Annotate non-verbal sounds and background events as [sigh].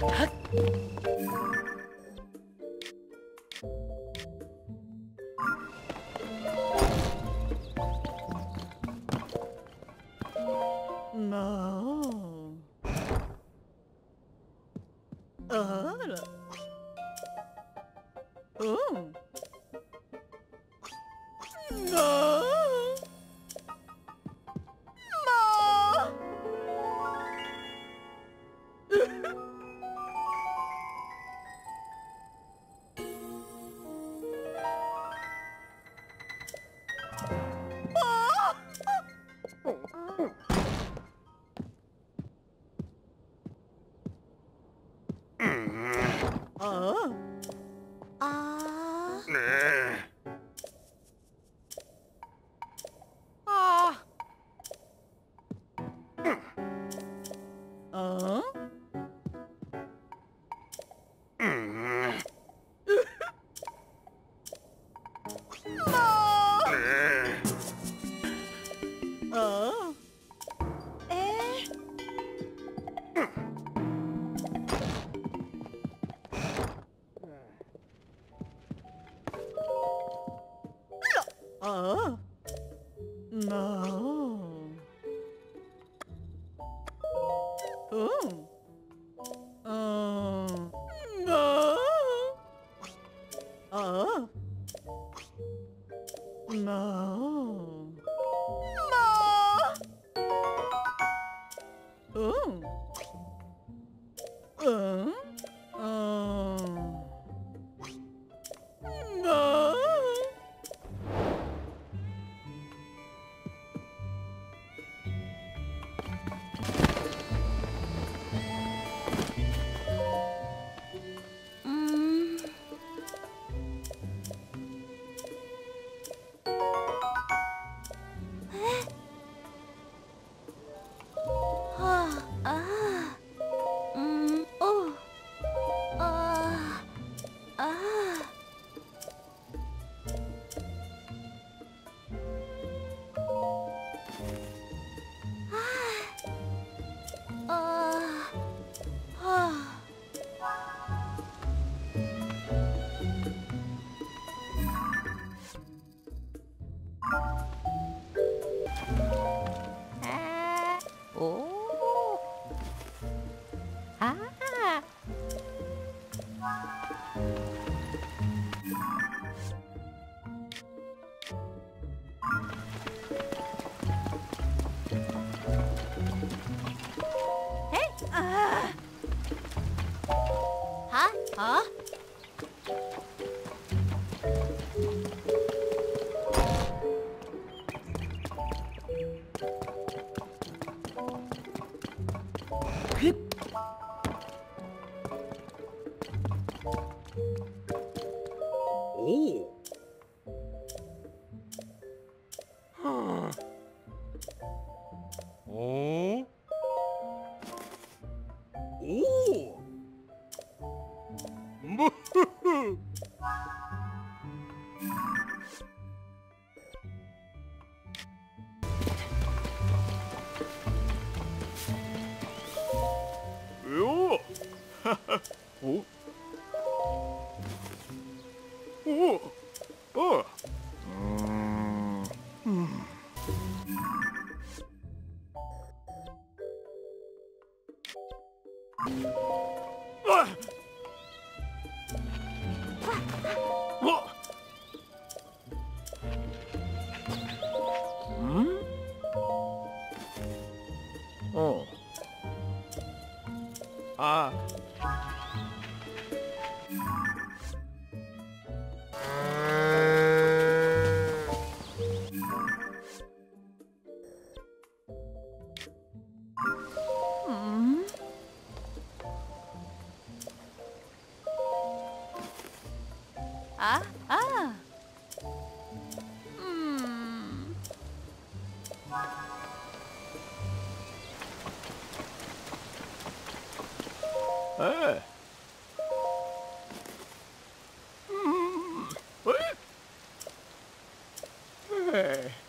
No. Uh-huh. Uh, no. Ooh. Uh, no. Uh, no. No. Ooh. 啊！哎啊！好，好。[laughs] おはあ [laughs] おおむふふよっ 아. ええ。うん。ええ。ええ